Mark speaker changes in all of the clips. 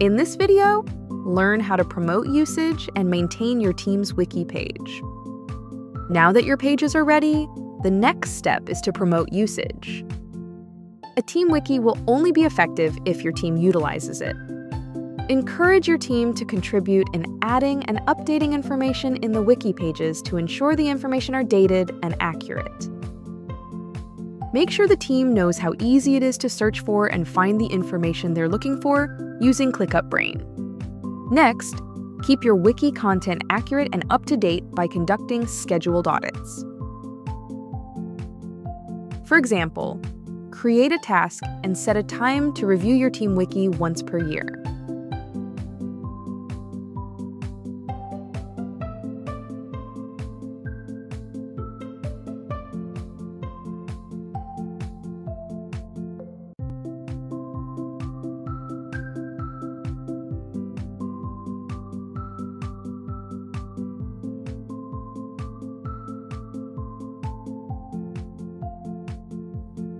Speaker 1: In this video, learn how to promote usage and maintain your team's wiki page. Now that your pages are ready, the next step is to promote usage. A team wiki will only be effective if your team utilizes it. Encourage your team to contribute in adding and updating information in the wiki pages to ensure the information are dated and accurate. Make sure the team knows how easy it is to search for and find the information they're looking for using ClickUp Brain. Next, keep your wiki content accurate and up to date by conducting scheduled audits. For example, create a task and set a time to review your team wiki once per year.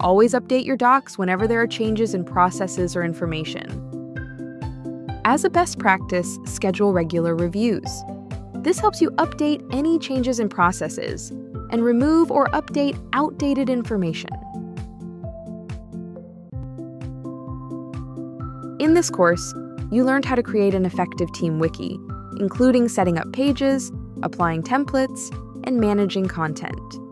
Speaker 1: Always update your docs whenever there are changes in processes or information. As a best practice, schedule regular reviews. This helps you update any changes in processes and remove or update outdated information. In this course, you learned how to create an effective team wiki, including setting up pages, applying templates, and managing content.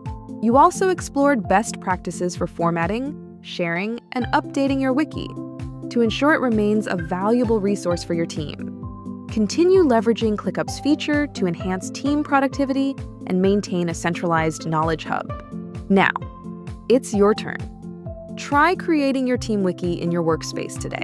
Speaker 1: You also explored best practices for formatting, sharing, and updating your wiki to ensure it remains a valuable resource for your team. Continue leveraging ClickUp's feature to enhance team productivity and maintain a centralized knowledge hub. Now, it's your turn. Try creating your team wiki in your workspace today.